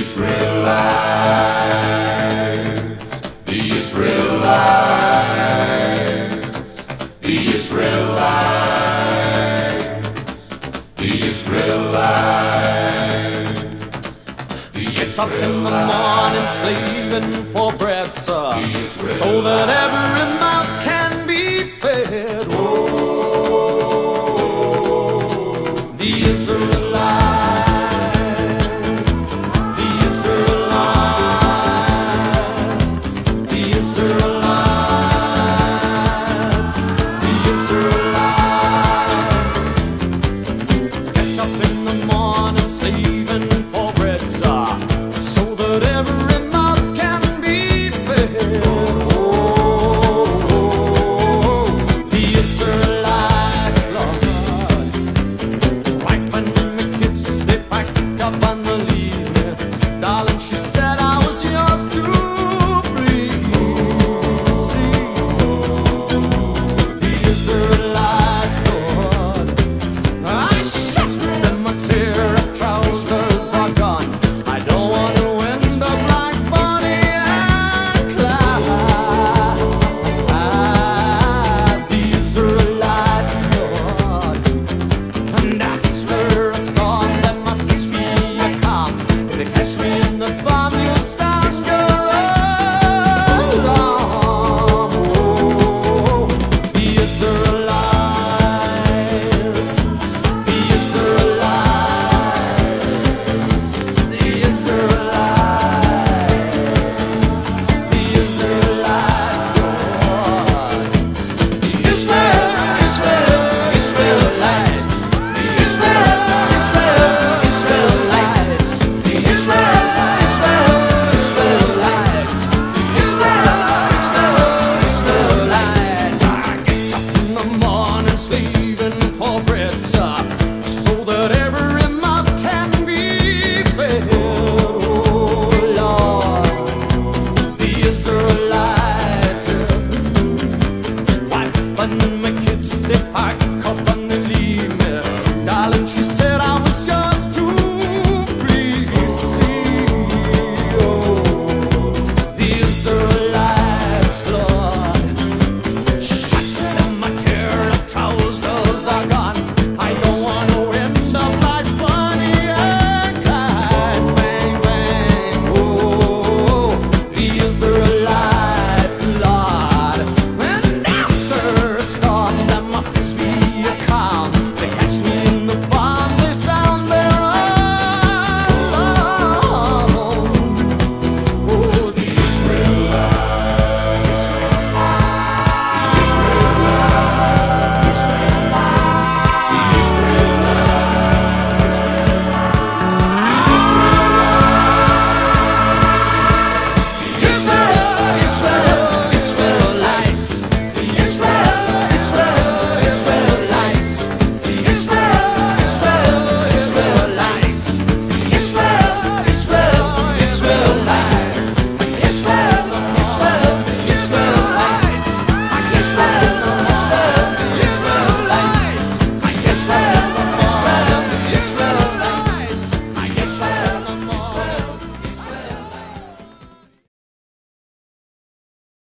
Israelites, the Israelites, the Israelites, the Israelites, the Israelites. Up in the morning, slaving for bread, sir, so that every mouth I come